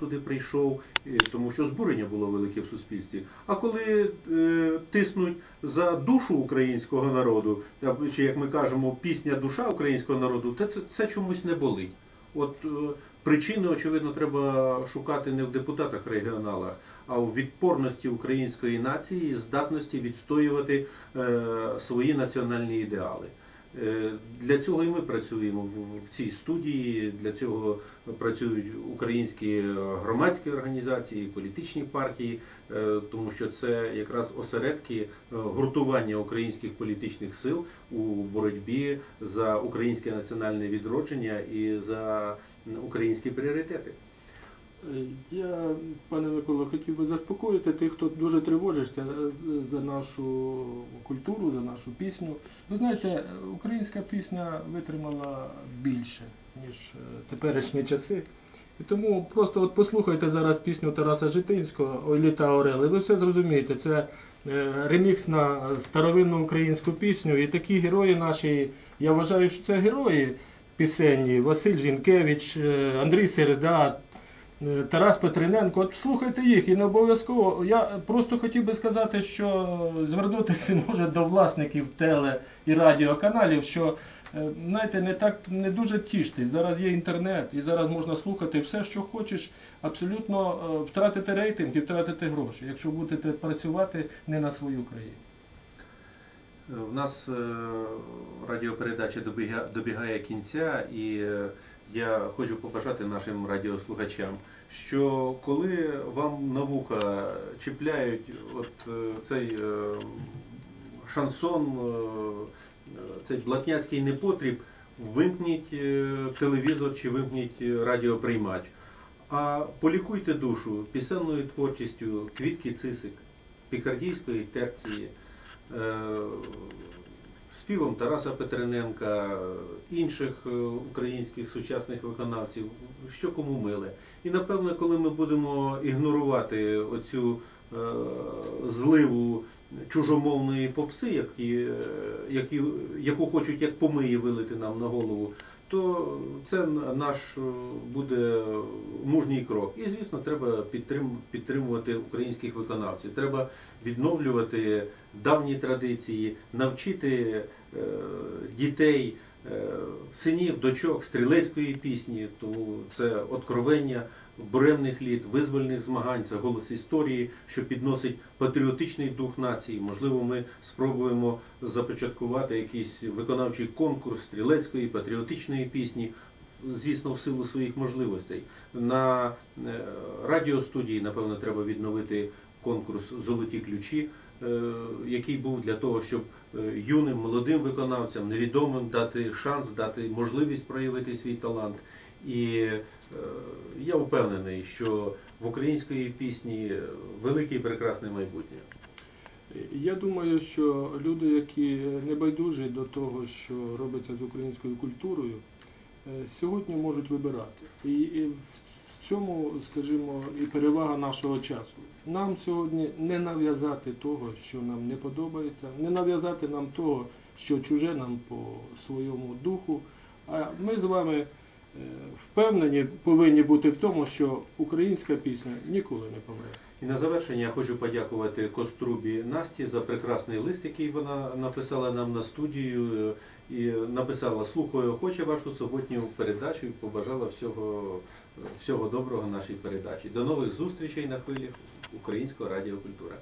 туди прийшов, е, тому що збурення було велике в суспільстві. А коли е, тиснуть за душу українського народу, чи як ми кажемо, пісня душа українського народу, то це, чомусь не болить. От е, причини, очевидно, треба шукати не в депутатах регіоналах, а в відпорності української нації, здатності відстоювати свої національні ідеали. Е, Для цього і ми працюємо в- цій студії. Для цього працюють українські громадські організації, політичні партії, е, тому що це якраз осередки е, гуртування українських політичних сил у боротьбі за українське національне відродження і за українські пріоритети. Я, Микола, хотів би заспокоїти тих, хто дуже тривожиться за нашу культуру, за нашу пісню. Ви знаєте, українська пісня витримала більше, ніж е, теперішні часи. І тому просто от послухайте зараз пісню Тараса Житинського «Ой літа Орели. Ви все зрозумієте. Це е, ремікс на старовинну українську пісню. І такі герої наші, я вважаю, що це герої пісенні. Василь Зінкевич, е, Андрій Середа, Тарас Петриненко, от слухайте їх і не обов'язково. Я просто хотів би сказати, що звернутися може до власників теле і радіоканалів, що е, знаєте, не так не дуже тіштесь. Зараз є інтернет, і зараз можна слухати все, що хочеш, абсолютно е, втратити рейтинг і втратити гроші, якщо будете працювати не на свою країну. У нас е, радіопередача добігає кінця, і е, я хочу побажати нашим радіослухачам, що коли вам на вуха чіпляють от е, цей е, шансон, е, цей блатняцький непотріб, вимкніть телевізор чи вимкніть радіоприймач. А полікуйте душу пісенною творчістю Квітки Цисик, Пікардійської терції, співом Тараса Петрененка, інших е, українських сучасних виконавців, що кому миле. І напевно, коли ми будемо ігнорувати оцю е, зливу чужомовної попси, які, е, які, яку хочуть як помиї вилити нам на голову, то це наш е, буде мужній крок. І, звісно, треба підтримувати українських виконавців. Треба відновлювати давні традиції, навчити е, дітей, синів, дочок стрілецької пісні. Тому це откровення буремних літ, визвольних змагань, це голос історії, що підносить патріотичний дух нації. Можливо, ми спробуємо започаткувати якийсь виконавчий конкурс стрілецької патріотичної пісні. Звісно, в силу своїх можливостей. На е, радіостудії, напевно, треба відновити конкурс Золоті ключі, е, який був для того, щоб е, юним молодим виконавцям, невідомим дати шанс, дати можливість проявити свій талант. І е, я впевнений, що в української пісні велике і прекрасне майбутнє. Я думаю, що люди, які не байдужі до того, що робиться з українською культурою, сьогодні можуть вибирати. І в цьому, скажімо, і перевага нашого часу. Нам сьогодні не нав'язати того, що нам не подобається, не нав'язати нам того, що чуже нам по своєму духу. А ми з вами впевнені повинні бути в тому, що українська пісня ніколи не помре. І на завершення я хочу подякувати Кострубі Насті за прекрасний лист, який вона написала нам на студію. е, І написала слухаю, хоче вашу суботню передачу і побажала всього, всього доброго нашій передачі. До нових зустрічей на хвилі Українського радіокультура.